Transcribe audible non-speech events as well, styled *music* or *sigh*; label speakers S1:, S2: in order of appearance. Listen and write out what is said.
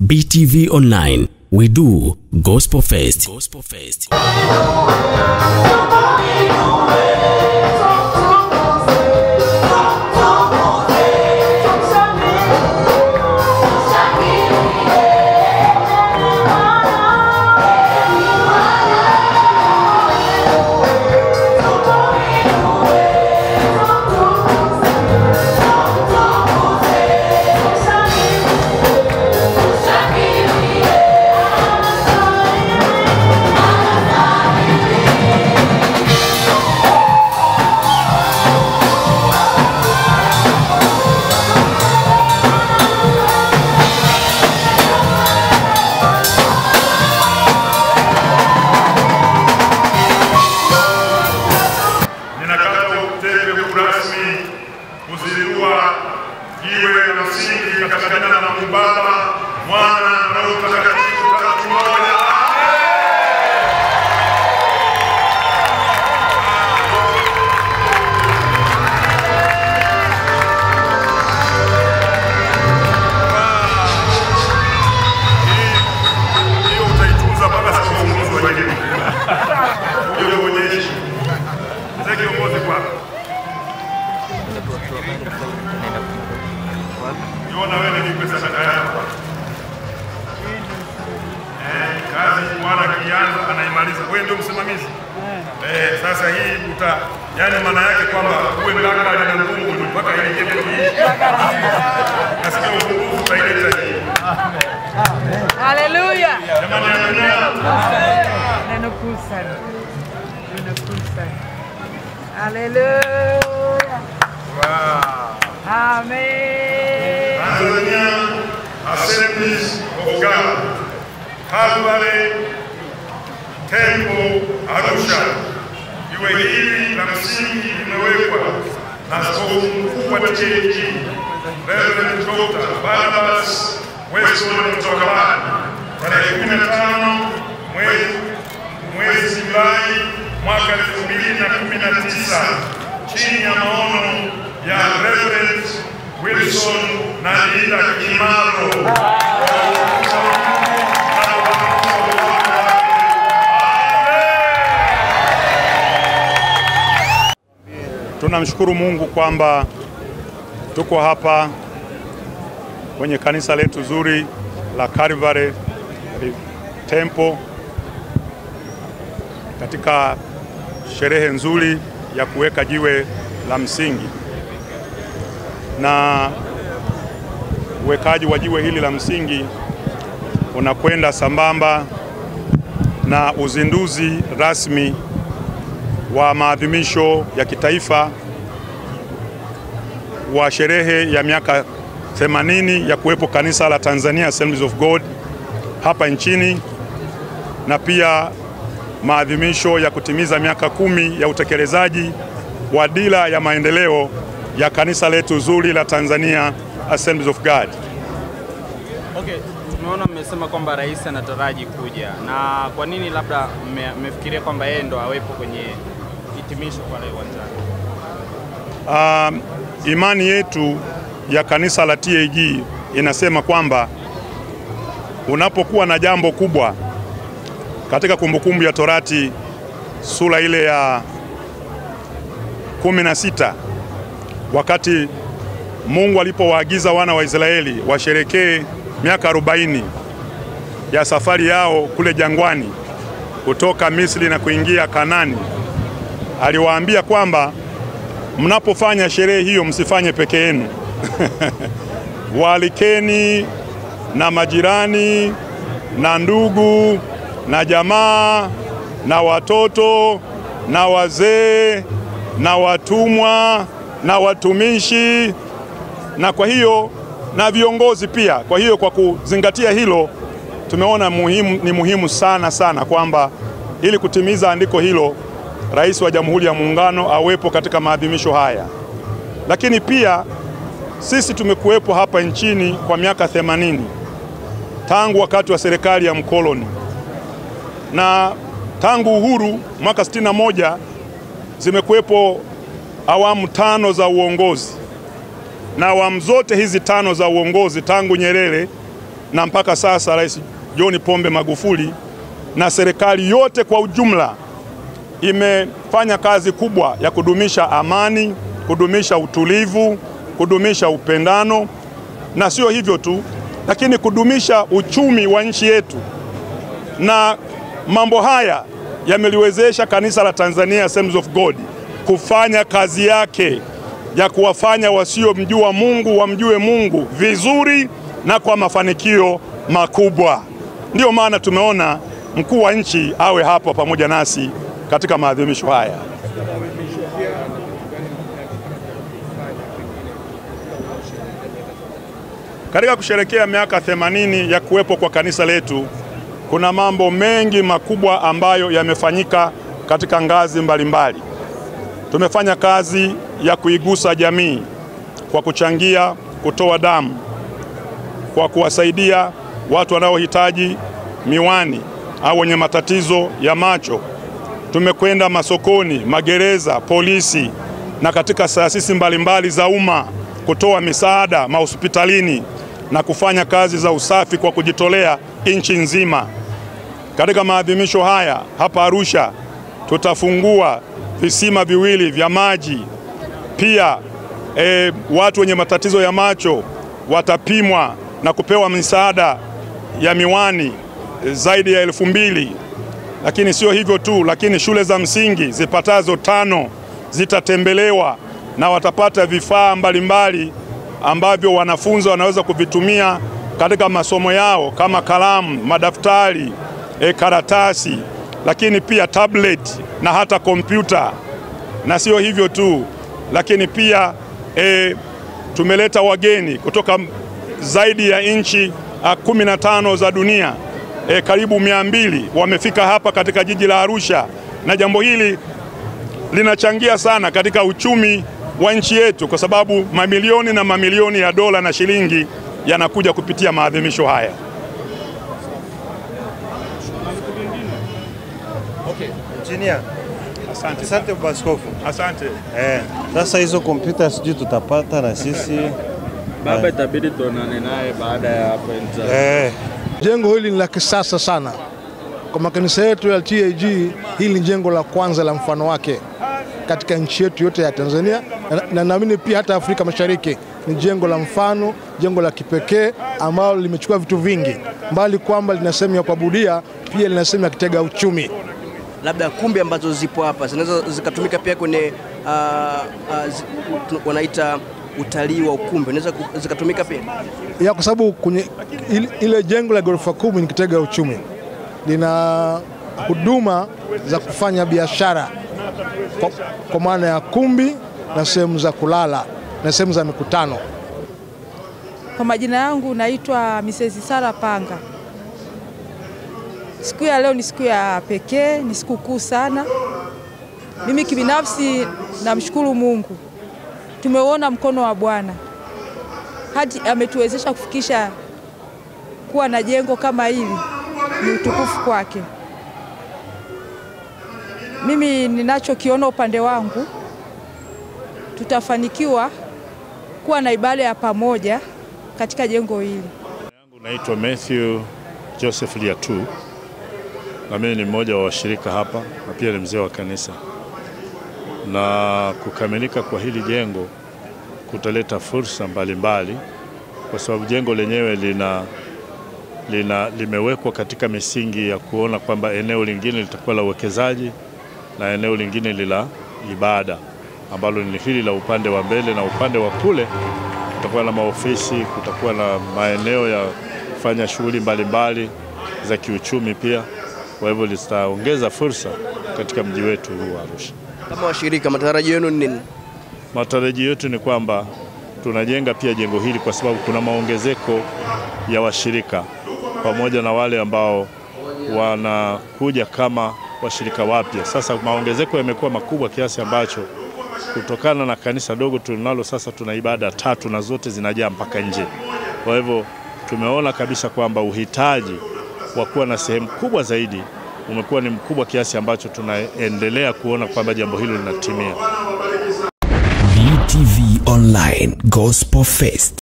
S1: BTV Online, we do gospel first. Gospel fest.
S2: Kuzindua jiwe la msingi katika jina la Mungu Baba, Mwana na Roho Mtakatifu, tatu moja. Akianza anaimaliza. Wewe ndio msimamizi? Eh, sasa hii uta yani maana yake kwamba uwe nganga na nguvu mpaka ile hii. Nasikia utaileta hii.
S3: Haleluya.
S2: Jamani amina.
S3: Neno kuu sana. Neno kuu sana. Haleluya. Amen.
S2: Tanzania Assemblies of God, Calvary Temple Arusha. Jiwe hili la msingi limewekwa na askofu mkuu wa TAG Reverend Dr. Barnabas Weston Mtokabani tarehe 15 mwezi mwezi Julai mwaka 2019 chini ya maono ya Reverend Wilson na Linda Kimaro. Tunamshukuru Mungu kwamba tuko hapa kwenye kanisa letu zuri la Calvary Temple katika sherehe nzuri ya kuweka jiwe la msingi. Na uwekaji wa jiwe hili la msingi unakwenda sambamba na uzinduzi rasmi wa maadhimisho ya kitaifa wa sherehe ya miaka 80 ya kuwepo kanisa la Tanzania Assemblies of God hapa nchini na pia maadhimisho ya kutimiza miaka kumi ya utekelezaji wa dira ya maendeleo ya kanisa letu zuri la Tanzania Assemblies of God.
S4: Okay, tumeona mmesema kwamba rais anataraji kuja, na kwa nini labda mmefikiria kwamba yeye ndo awepo kwenye hitimisho pale uwanjani?
S2: Um, imani yetu ya kanisa la TAG inasema kwamba unapokuwa na jambo kubwa katika Kumbukumbu ya Torati sura ile ya kumi na sita wakati Mungu alipowaagiza wana wa Israeli washerekee miaka 40 ya safari yao kule jangwani kutoka Misri na kuingia Kanani, aliwaambia kwamba mnapofanya sherehe hiyo msifanye peke yenu. *laughs* Waalikeni na majirani na ndugu na jamaa na watoto na wazee na watumwa na watumishi na kwa hiyo na viongozi pia. Kwa hiyo kwa kuzingatia hilo, tumeona muhimu, ni muhimu sana sana kwamba ili kutimiza andiko hilo, Rais wa Jamhuri ya Muungano awepo katika maadhimisho haya. Lakini pia sisi tumekuwepo hapa nchini kwa miaka 80 tangu wakati wa serikali ya mkoloni, na tangu uhuru mwaka 61 zimekuwepo awamu tano za uongozi na awamu zote hizi tano za uongozi tangu Nyerere na mpaka sasa Rais John Pombe Magufuli na serikali yote kwa ujumla imefanya kazi kubwa ya kudumisha amani, kudumisha utulivu, kudumisha upendano, na sio hivyo tu, lakini kudumisha uchumi wa nchi yetu. Na mambo haya yameliwezesha kanisa la Tanzania Assemblies of God kufanya kazi yake ya kuwafanya wasiomjua Mungu wamjue Mungu vizuri na kwa mafanikio makubwa. Ndiyo maana tumeona mkuu wa nchi awe hapa pamoja nasi katika maadhimisho haya. Katika kusherekea miaka 80 ya kuwepo kwa kanisa letu, kuna mambo mengi makubwa ambayo yamefanyika katika ngazi mbalimbali mbali. Tumefanya kazi ya kuigusa jamii kwa kuchangia kutoa damu, kwa kuwasaidia watu wanaohitaji miwani au wenye matatizo ya macho. Tumekwenda masokoni, magereza, polisi na katika taasisi mbalimbali za umma kutoa misaada mahospitalini na kufanya kazi za usafi kwa kujitolea nchi nzima. Katika maadhimisho haya hapa Arusha tutafungua visima viwili vya maji. Pia e, watu wenye matatizo ya macho watapimwa na kupewa misaada ya miwani zaidi ya elfu mbili. Lakini sio hivyo tu, lakini shule za msingi zipatazo tano zitatembelewa na watapata vifaa mbalimbali ambavyo wanafunzi wanaweza kuvitumia katika masomo yao kama kalamu, madaftari, e, karatasi, lakini pia tablet na hata kompyuta. Na sio hivyo tu, lakini pia e, tumeleta wageni kutoka zaidi ya nchi kumi na tano za dunia e, karibu mia mbili wamefika hapa katika jiji la Arusha, na jambo hili linachangia sana katika uchumi wa nchi yetu, kwa sababu mamilioni na mamilioni ya dola na shilingi yanakuja kupitia maadhimisho haya.
S5: Injinia,
S2: Asante,
S5: asante Baskofu.
S2: asante.
S5: Eh, sasa hizo kompyuta sijui tutapata na sisi
S4: Baba, itabidi tuonane naye baada ya hapo nje.
S5: eh,
S6: Jengo hili ni la kisasa sana kwa makanisa yetu ya TAG. Hili ni jengo la kwanza la mfano wake katika nchi yetu yote ya Tanzania na- na naamini pia hata Afrika Mashariki. Ni jengo la mfano, jengo la kipekee ambalo limechukua vitu vingi, mbali kwamba lina sehemu ya kuabudia, pia lina sehemu ya kitega uchumi.
S7: labda kumbi ambazo zipo hapa zinaweza zikatumika pia kwenye uh, uh, zi- wanaita utalii wa ukumbi, unaweza zikatumika pia.
S6: ya kwa sababu ile jengo la ghorofa kumi ni kitega uchumi, lina huduma za kufanya biashara kwa, kwa maana ya kumbi na sehemu za kulala na sehemu za mikutano.
S8: Kwa majina yangu naitwa Mrs. Sara Panga. Siku ya leo ni siku ya pekee, ni siku kuu sana. Mimi kibinafsi namshukuru Mungu, tumeuona mkono wa Bwana hadi ametuwezesha kufikisha kuwa na jengo kama hili, ni utukufu kwake. Mimi ninachokiona upande wangu, tutafanikiwa kuwa na ibada ya pamoja katika jengo hili.
S9: Naitwa Matthew Joseph Liatu na mimi ni mmoja wa washirika hapa na pia ni mzee wa kanisa. Na kukamilika kwa hili jengo kutaleta fursa mbalimbali kwa sababu jengo lenyewe lina, lina limewekwa katika misingi ya kuona kwamba eneo lingine litakuwa la uwekezaji na eneo lingine lila ibada ambalo ni hili la upande wa mbele na upande wa kule kutakuwa na maofisi, kutakuwa na maeneo ya kufanya shughuli mbalimbali za kiuchumi pia. Kwa hivyo litaongeza fursa katika mji wetu huu wa Arusha.
S7: Kama washirika, matarajio yenu ni nini?
S9: Matarajio yetu ni kwamba tunajenga pia jengo hili kwa sababu kuna maongezeko ya washirika pamoja na wale ambao wanakuja kama washirika wapya. Sasa maongezeko yamekuwa makubwa kiasi ambacho kutokana na kanisa dogo tunalo sasa, tuna ibada tatu na zote zinajaa mpaka nje. Kwa hivyo tumeona kabisa kwamba uhitaji wa kuwa na sehemu kubwa zaidi umekuwa ni mkubwa kiasi ambacho tunaendelea kuona kwamba jambo hilo linatimia.
S1: BTV Online Gospel Fest.